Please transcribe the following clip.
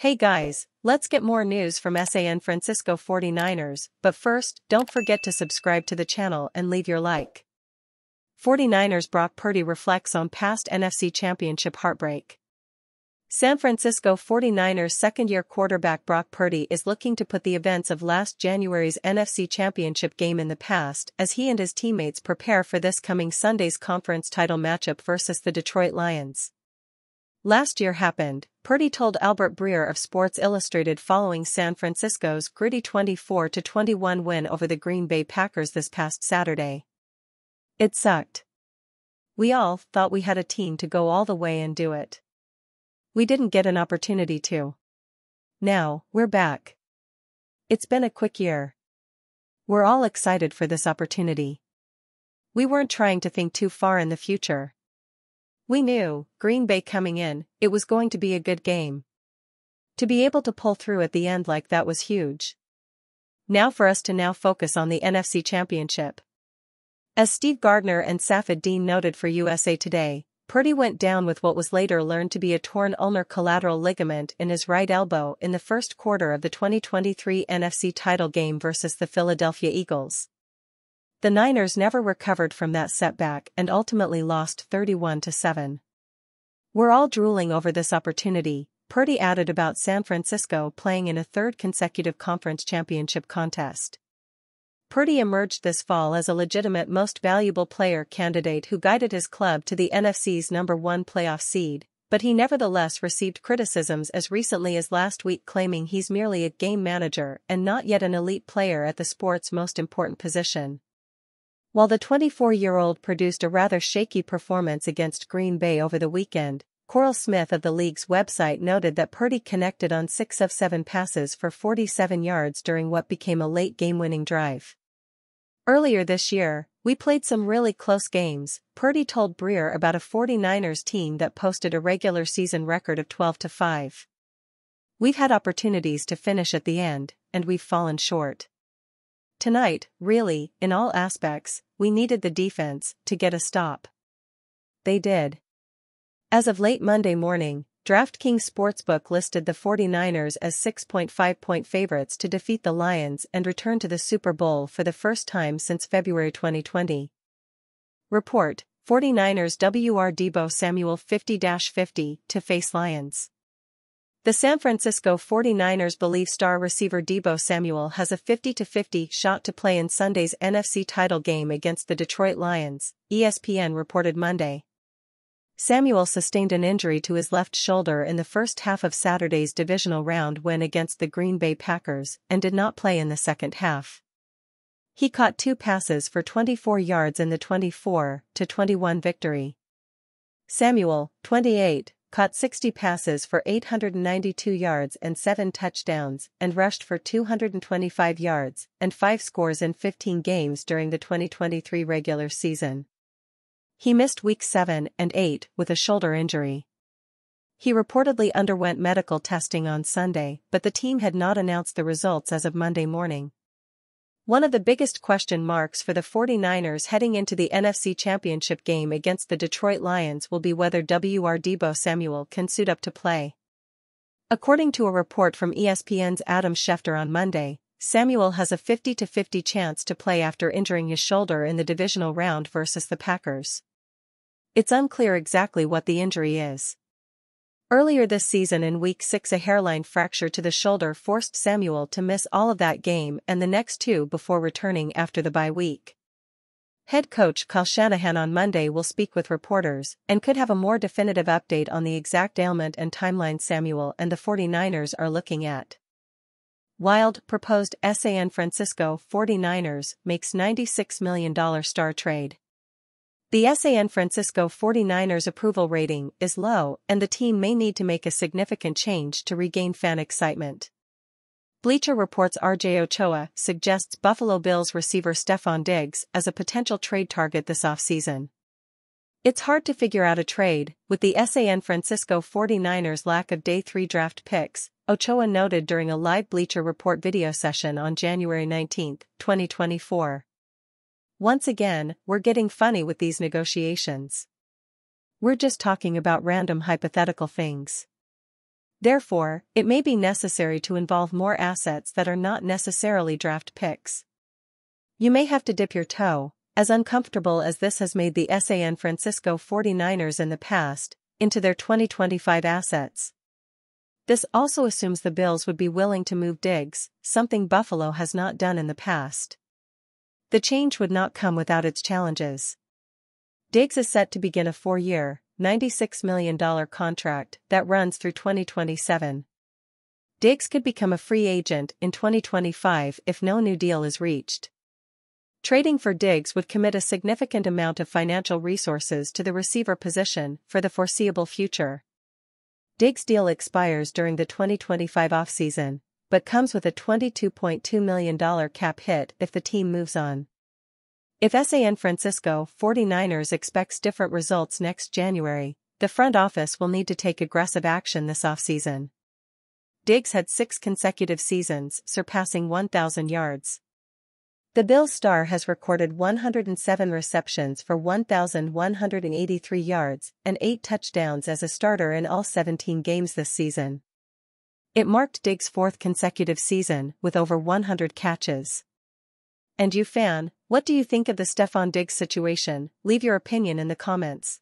Hey guys, let's get more news from San Francisco 49ers, but first, don't forget to subscribe to the channel and leave your like. 49ers Brock Purdy reflects on past NFC Championship heartbreak. San Francisco 49ers second-year quarterback Brock Purdy is looking to put the events of last January's NFC Championship game in the past as he and his teammates prepare for this coming Sunday's conference title matchup versus the Detroit Lions. Last year happened, Purdy told Albert Breer of Sports Illustrated following San Francisco's gritty 24-21 win over the Green Bay Packers this past Saturday. It sucked. We all thought we had a team to go all the way and do it. We didn't get an opportunity to. Now, we're back. It's been a quick year. We're all excited for this opportunity. We weren't trying to think too far in the future. We knew, Green Bay coming in, it was going to be a good game. To be able to pull through at the end like that was huge. Now for us to now focus on the NFC Championship. As Steve Gardner and Safid Deen noted for USA Today, Purdy went down with what was later learned to be a torn ulnar collateral ligament in his right elbow in the first quarter of the 2023 NFC title game versus the Philadelphia Eagles. The Niners never recovered from that setback and ultimately lost 31-7. We're all drooling over this opportunity, Purdy added about San Francisco playing in a third consecutive conference championship contest. Purdy emerged this fall as a legitimate most valuable player candidate who guided his club to the NFC's number one playoff seed, but he nevertheless received criticisms as recently as last week claiming he's merely a game manager and not yet an elite player at the sport's most important position. While the 24-year-old produced a rather shaky performance against Green Bay over the weekend, Coral Smith of the league's website noted that Purdy connected on 6 of 7 passes for 47 yards during what became a late game-winning drive. Earlier this year, we played some really close games, Purdy told Breer about a 49ers team that posted a regular season record of 12 to 5. We've had opportunities to finish at the end, and we've fallen short. Tonight, really, in all aspects, we needed the defense to get a stop. They did. As of late Monday morning, DraftKings Sportsbook listed the 49ers as 6.5 point favorites to defeat the Lions and return to the Super Bowl for the first time since February 2020. Report 49ers WR Deebo Samuel 50 50 to face Lions. The San Francisco 49ers believe star receiver Deebo Samuel has a 50-50 shot to play in Sunday's NFC title game against the Detroit Lions, ESPN reported Monday. Samuel sustained an injury to his left shoulder in the first half of Saturday's divisional round win against the Green Bay Packers and did not play in the second half. He caught two passes for 24 yards in the 24 to 21 victory. Samuel, 28, caught 60 passes for 892 yards and 7 touchdowns, and rushed for 225 yards and 5 scores in 15 games during the 2023 regular season. He missed week 7 and 8 with a shoulder injury. He reportedly underwent medical testing on Sunday, but the team had not announced the results as of Monday morning. One of the biggest question marks for the 49ers heading into the NFC Championship game against the Detroit Lions will be whether WR Deebo Samuel can suit up to play. According to a report from ESPN's Adam Schefter on Monday, Samuel has a 50-50 chance to play after injuring his shoulder in the divisional round versus the Packers. It's unclear exactly what the injury is. Earlier this season in Week 6 a hairline fracture to the shoulder forced Samuel to miss all of that game and the next two before returning after the bye week. Head coach Kyle Shanahan on Monday will speak with reporters and could have a more definitive update on the exact ailment and timeline Samuel and the 49ers are looking at. Wild proposed San Francisco 49ers makes $96 million star trade. The San Francisco 49ers approval rating is low and the team may need to make a significant change to regain fan excitement. Bleacher Reports RJ Ochoa suggests Buffalo Bills receiver Stefon Diggs as a potential trade target this offseason. It's hard to figure out a trade, with the San Francisco 49ers lack of day 3 draft picks, Ochoa noted during a live Bleacher Report video session on January 19, 2024. Once again, we're getting funny with these negotiations. We're just talking about random hypothetical things. Therefore, it may be necessary to involve more assets that are not necessarily draft picks. You may have to dip your toe, as uncomfortable as this has made the San Francisco 49ers in the past, into their 2025 assets. This also assumes the Bills would be willing to move Diggs, something Buffalo has not done in the past. The change would not come without its challenges. Diggs is set to begin a four-year, $96 million contract that runs through 2027. Diggs could become a free agent in 2025 if no new deal is reached. Trading for Diggs would commit a significant amount of financial resources to the receiver position for the foreseeable future. Diggs' deal expires during the 2025 offseason, but comes with a $22.2 million cap hit if the team moves on. If San Francisco 49ers expects different results next January, the front office will need to take aggressive action this offseason. Diggs had six consecutive seasons surpassing 1,000 yards. The Bills star has recorded 107 receptions for 1,183 yards and 8 touchdowns as a starter in all 17 games this season. It marked Diggs' fourth consecutive season with over 100 catches. And you fan, what do you think of the Stefon Diggs situation? Leave your opinion in the comments.